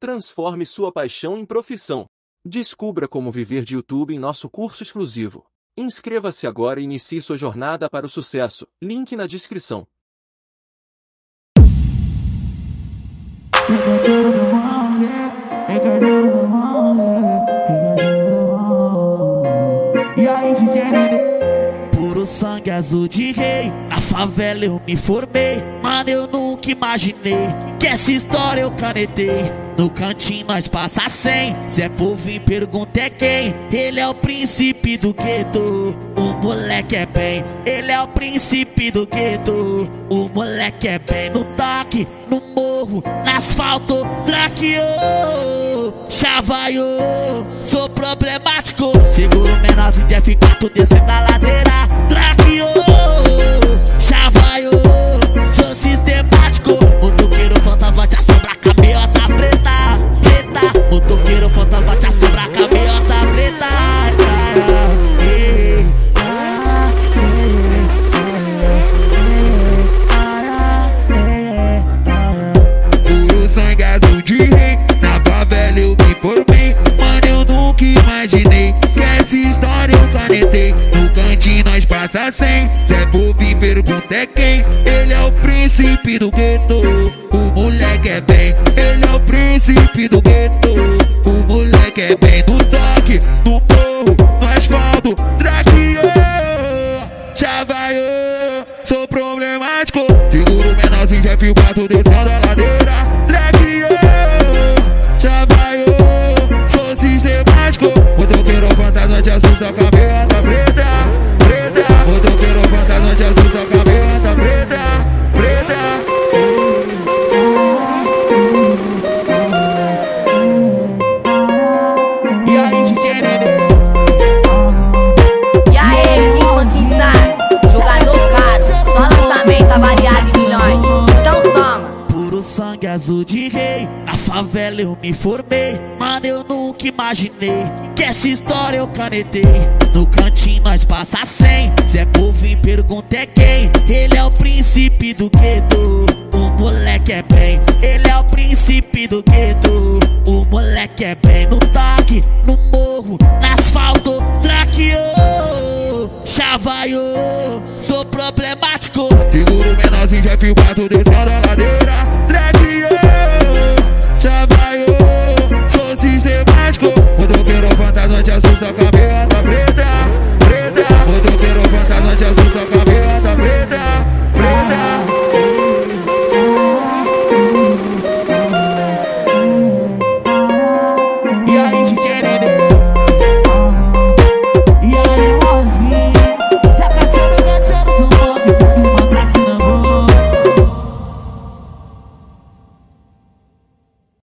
Transforme sua paixão em profissão. Descubra como viver de YouTube em nosso curso exclusivo. Inscreva-se agora e inicie sua jornada para o sucesso. Link na descrição. Sangue azul de rei, na favela eu me formei. Mano, eu nunca imaginei que essa história eu canetei. No cantinho nós passa cem, Zé Povinho pergunta é quem? Ele é o príncipe do gueto, o moleque é bem. Ele é o príncipe do gueto, o moleque é bem. No toque, no morro, no asfalto, traqueou, chavaiou. Sou problemático, seguro menorzinho de F4 descendo a ladeira, Zé Povi pergunta é quem? Ele é o príncipe do gueto O moleque é bem. Ele é o príncipe do gueto O moleque é bem. No toque, no morro, no asfalto Traqueou, chavaiou Sou problemático. Seguro o menorzinho de F4 descendo a ladeira. Traqueou, chavaiou Sou sistemático. Motoqueiro fantasma te assusta com a de rei, na favela eu me formei. Mano, eu nunca imaginei que essa história eu canetei. No cantinho nós passa cem, Zé Povinho pergunta é quem? Ele é o príncipe do gueto, o moleque é bem. Ele é o príncipe do gueto, o moleque é bem. No toque, no morro, no asfalto, traqueou, chavaiou. Sou problemático, Seguro o menorzinho de F4 descendo a ladeira